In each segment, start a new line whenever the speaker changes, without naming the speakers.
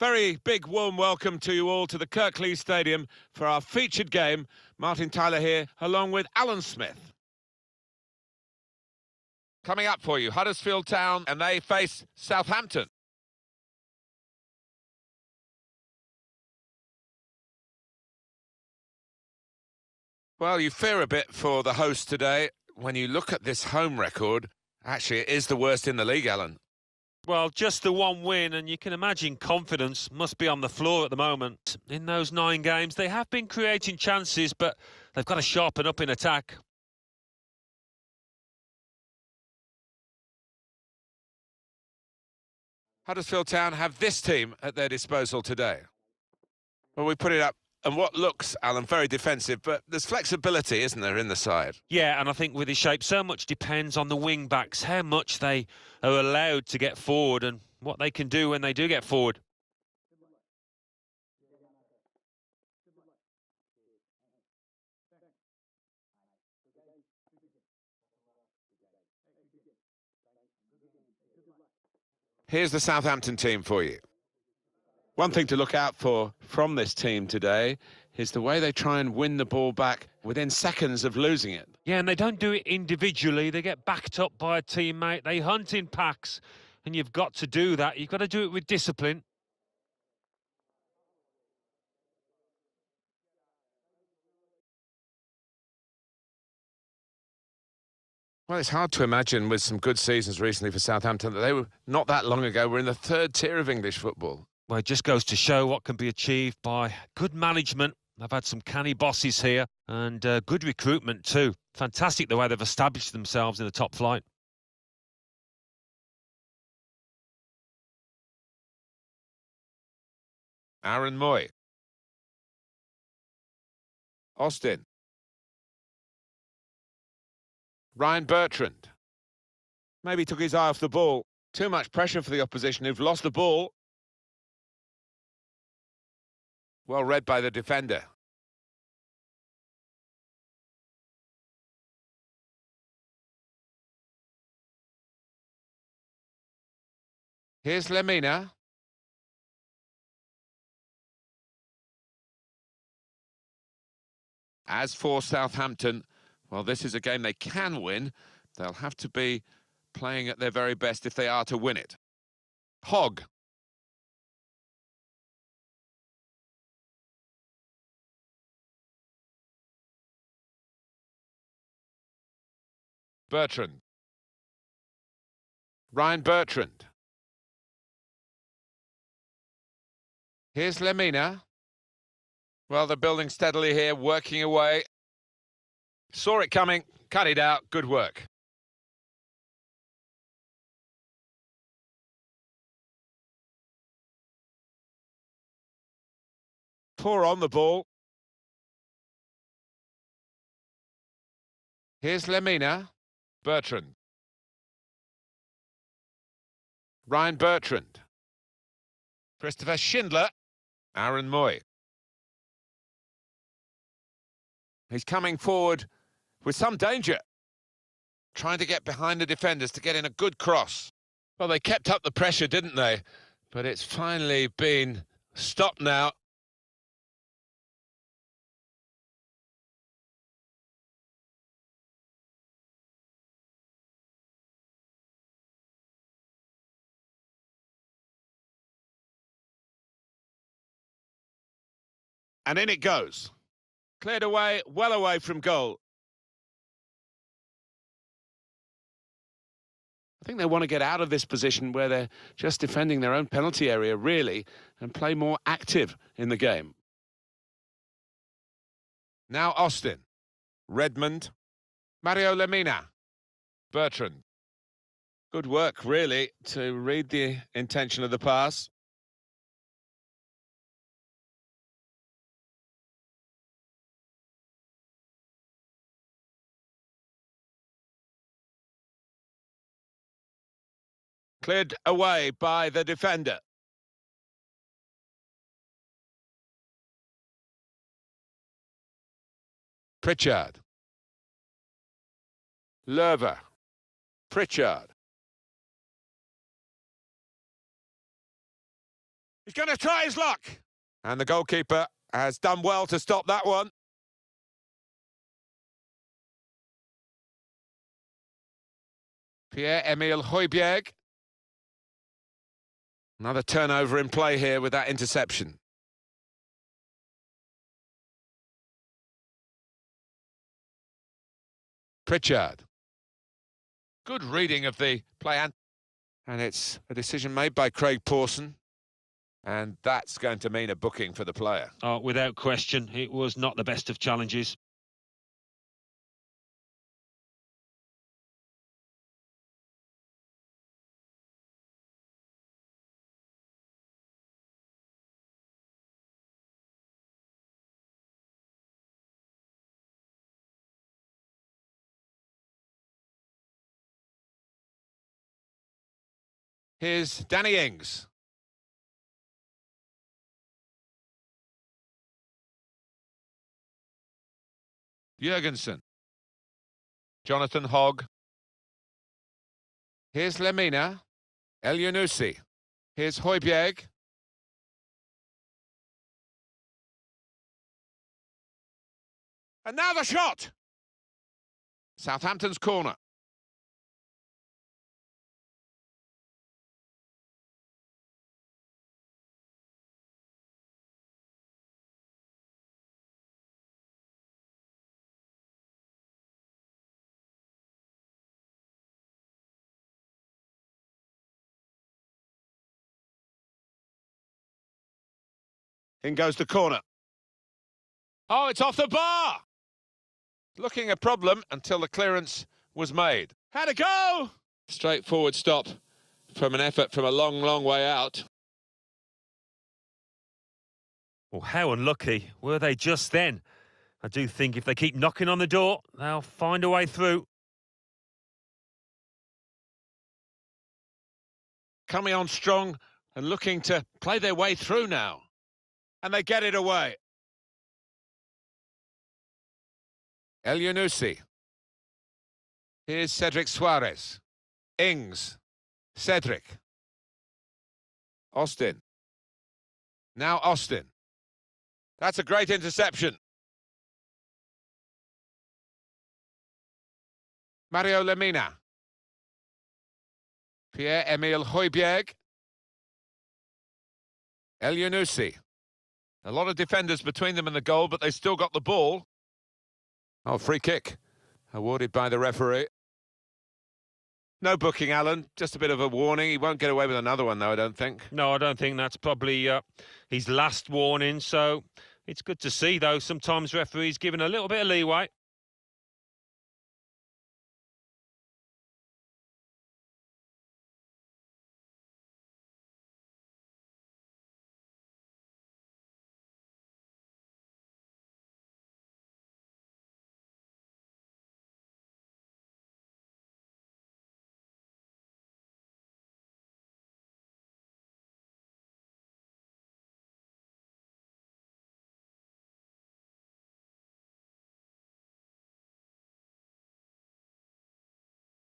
Very big warm welcome to you all to the Kirklees Stadium for our featured game. Martin Tyler here, along with Alan Smith. Coming up for you, Huddersfield Town, and they face Southampton. Well, you fear a bit for the host today. When you look at this home record, actually it is the worst in the league, Alan.
Well, just the one win, and you can imagine confidence must be on the floor at the moment. In those nine games, they have been creating chances, but they've got to sharpen up in attack.
Huddersfield Town have this team at their disposal today. Well, we put it up and what looks, Alan, very defensive, but there's flexibility, isn't there, in the side?
Yeah, and I think with his shape, so much depends on the wing backs, how much they are allowed to get forward and what they can do when they do get forward.
Here's the Southampton team for you. One thing to look out for from this team today is the way they try and win the ball back within seconds of losing it.
Yeah, and they don't do it individually. They get backed up by a teammate. They hunt in packs, and you've got to do that. You've got to do it with discipline.
Well, it's hard to imagine with some good seasons recently for Southampton that they were not that long ago were in the third tier of English football.
Well, it just goes to show what can be achieved by good management. They've had some canny bosses here and uh, good recruitment too. Fantastic the way they've established themselves in the top flight.
Aaron Mooy. Austin. Ryan Bertrand. Maybe took his eye off the ball. Too much pressure for the opposition who've lost the ball. Well read by the defender. Here's Lemina. As for Southampton, well, this is a game they can win. They'll have to be playing at their very best if they are to win it. Hogg Bertrand. Ryan Bertrand. Here's Lemina. Well, they're building steadily here, working away. Saw it coming, cut it out, good work. Poor on the ball. Here's Lemina. Bertrand. Ryan Bertrand. Christopher Schindler. Aaron Mooy. He's coming forward with some danger. Trying to get behind the defenders to get in a good cross. Well, they kept up the pressure, didn't they? But it's finally been stopped now. And in it goes. Cleared away, well away from goal. I think they want to get out of this position where they're just defending their own penalty area, really, and play more active in the game. Now Austin. Redmond. Mario Lemina. Bertrand. Good work, really, to read the intention of the pass. Cleared away by the defender. Pritchard. Löwe. Pritchard. He's going to try his luck. And the goalkeeper has done well to stop that one. Pierre-Emile Højbjerg. Another turnover in play here with that interception. Pritchard. Good reading of the play, and it's a decision made by Craig Pawson. And that's going to mean a booking for the player.
Oh, without question, it was not the best of challenges.
Here's Danny Ings. Jurgensen. Jonathan Hogg. Here's Lemina. Elyounoussi. Here's now the shot! Southampton's corner. In goes the corner. Oh, it's off the bar! Looking a problem until the clearance was made. Had a go! Straightforward stop from an effort from a long, long way out.
Well, how unlucky were they just then? I do think if they keep knocking on the door, they'll find a way through.
Coming on strong and looking to play their way through now and they get it away. Elyounoussi. Here's Cedric Soares. Ings. Cedric. Austin. Now Austin. That's a great interception. Mario Lemina. Pierre-Emile Højbjerg. Elyounoussi. A lot of defenders between them and the goal, but they still got the ball. Oh, free kick awarded by the referee. No booking, Alan. Just a bit of a warning. He won't get away with another one, though, I don't think.
No, I don't think that's probably uh, his last warning. So it's good to see, though. Sometimes referees given a little bit of leeway.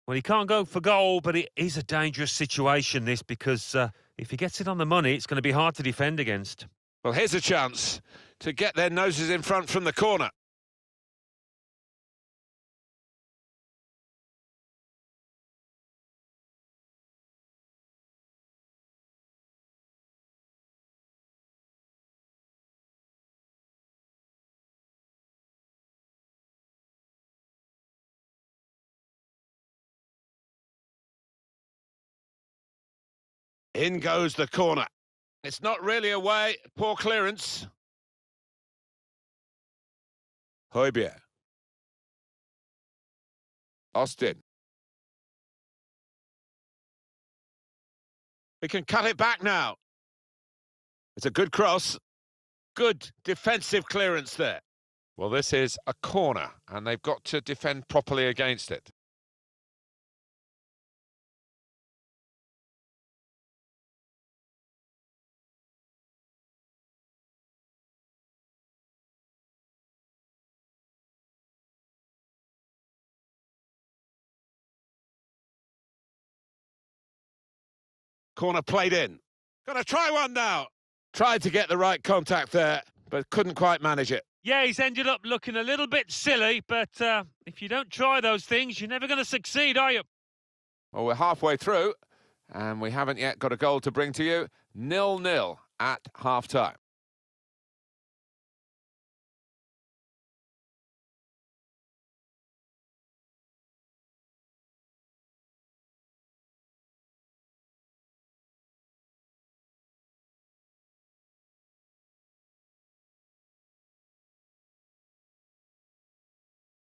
Well, he can't go for goal, but it is a dangerous situation, this, because uh, if he gets it on the money, it's going to be hard to defend against.
Well, here's a chance to get their noses in front from the corner. In goes the corner. It's not really away. Poor clearance. Højbjerg. Austin. We can cut it back now. It's a good cross. Good defensive clearance there. Well, this is a corner, and they've got to defend properly against it. Corner played in. Gonna try one now. Tried to get the right contact there, but couldn't quite manage it.
Yeah, he's ended up looking a little bit silly, but uh, if you don't try those things, you're never going to succeed, are you?
Well, we're halfway through, and we haven't yet got a goal to bring to you. Nil-nil at half-time.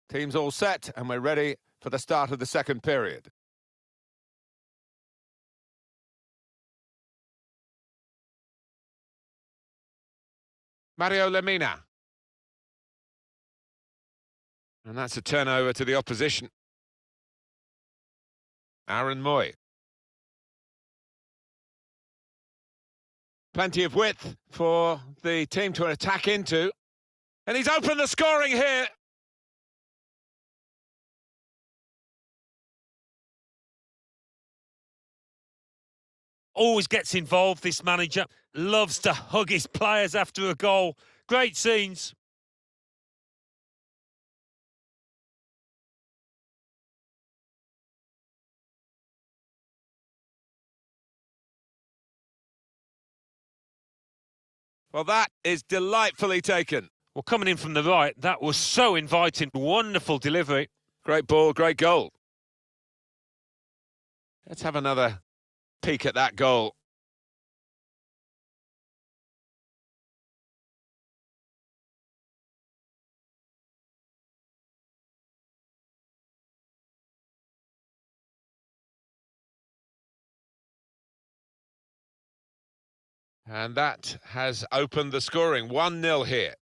Team's all set, and we're ready for the start of the second period. Mario Lemina. And that's a turnover to the opposition. Aaron Mooy. Plenty of width for the team to attack into. And he's opened the scoring here.
Always gets involved, this manager. Loves to hug his players after a goal. Great scenes.
Well, that is delightfully taken.
Well, coming in from the right, that was so inviting. Wonderful delivery.
Great ball, great goal. Let's have another peek at that goal. And that has opened the scoring. 1-0 here.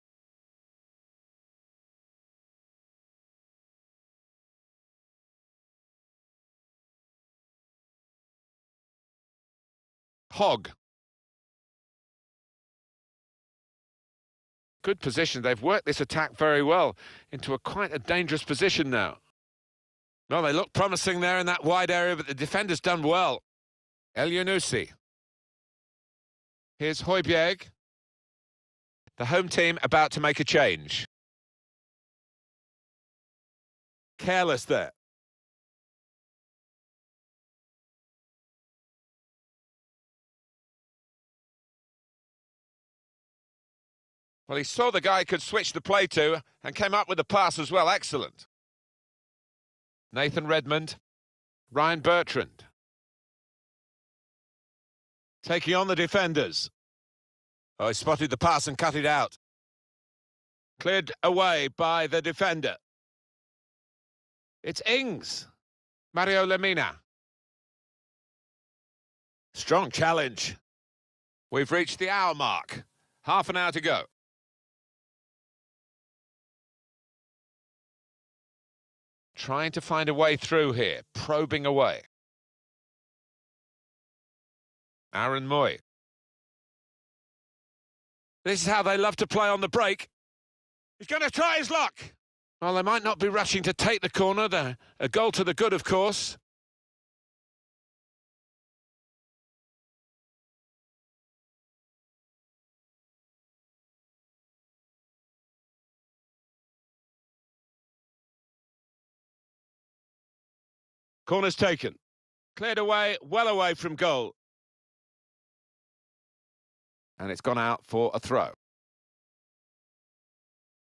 Hogg. Good position. They've worked this attack very well into a quite a dangerous position now. Well, they look promising there in that wide area, but the defender's done well. Elyounoussi. Here's Højbjerg. The home team about to make a change. Careless there. Well, he saw the guy could switch the play to and came up with the pass as well. Excellent. Nathan Redmond, Ryan Bertrand. Taking on the defenders. Oh, he spotted the pass and cut it out. Cleared away by the defender. It's Ings. Mario Lemina. Strong challenge. We've reached the hour mark. Half an hour to go. Trying to find a way through here, probing away. Aaron Mooy. This is how they love to play on the break. He's going to try his luck. Well, they might not be rushing to take the corner. A goal to the good, of course. Corner's taken. Cleared away, well away from goal. And it's gone out for a throw.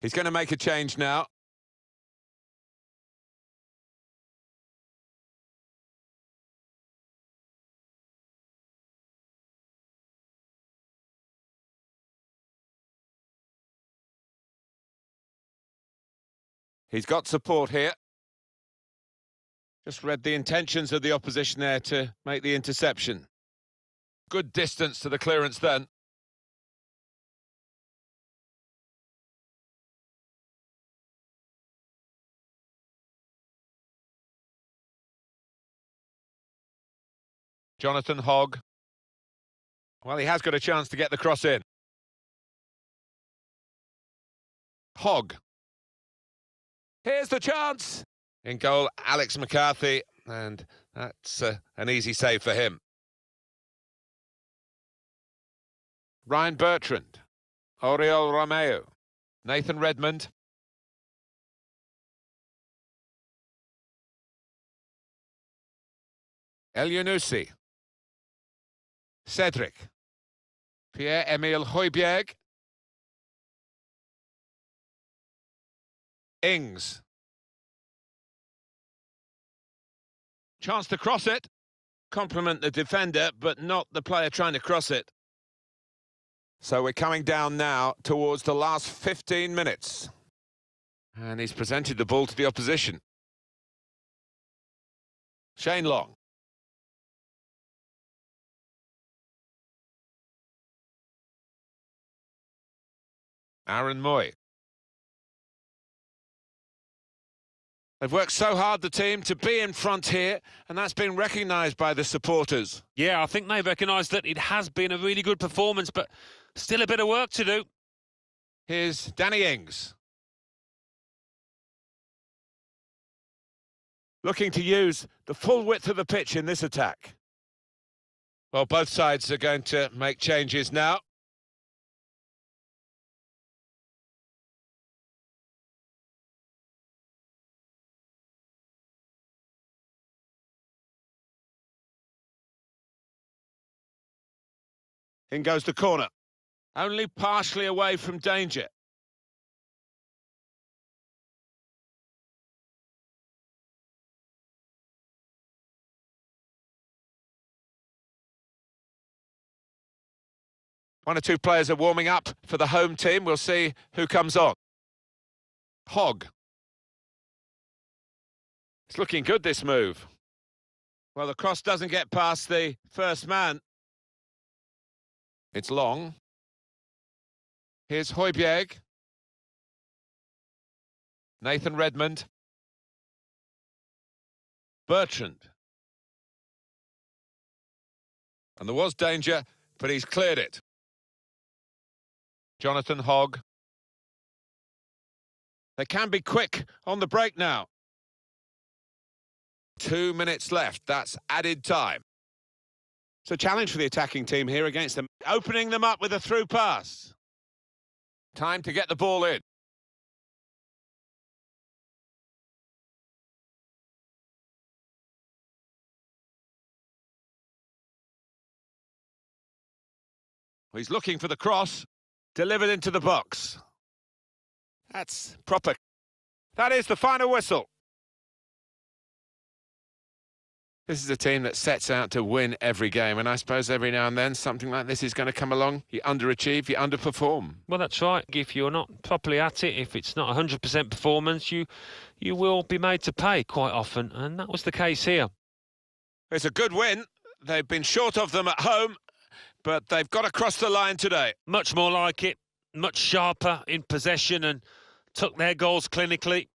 He's going to make a change now. He's got support here. Just read the intentions of the opposition there to make the interception. Good distance to the clearance then. Jonathan Hogg. Well, he has got a chance to get the cross in. Hogg. Here's the chance. In goal, Alex McCarthy, and that's uh, an easy save for him. Ryan Bertrand, Oriol Romeu, Nathan Redmond. Elyounoussi. Cedric. Pierre-Emile Højbjerg. Ings. Chance to cross it. Compliment the defender, but not the player trying to cross it. So we're coming down now towards the last 15 minutes. And he's presented the ball to the opposition. Shane Long. Aaron Mooy. They've worked so hard, the team, to be in front here, and that's been recognised by the supporters.
Yeah, I think they recognise that it has been a really good performance, but still a bit of work to do.
Here's Danny Ings. Looking to use the full width of the pitch in this attack. Well, both sides are going to make changes now. In goes the corner. Only partially away from danger. One or two players are warming up for the home team. We'll see who comes on. Hogg. It's looking good, this move. Well, the cross doesn't get past the first man. It's long. Here's Højbjerg. Nathan Redmond. Bertrand. And there was danger, but he's cleared it. Jonathan Hogg. They can be quick on the break now. Two minutes left. That's added time. It's a challenge for the attacking team here against them, opening them up with a through pass. Time to get the ball in. He's looking for the cross, delivered into the box. That's proper. That is the final whistle. This is a team that sets out to win every game, and I suppose every now and then something like this is going to come along. You underachieve, you underperform.
Well, that's right. If you're not properly at it, if it's not 100% performance, you you will be made to pay quite often, and that was the case here.
It's a good win. They've been short of them at home, but they've got across the line today.
Much more like it, much sharper in possession, and took their goals clinically.